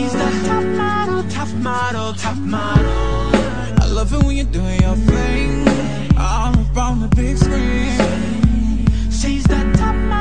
she's the top model, top model, top model. I love it when you're doing your thing, all up on the big screen. She's the top model.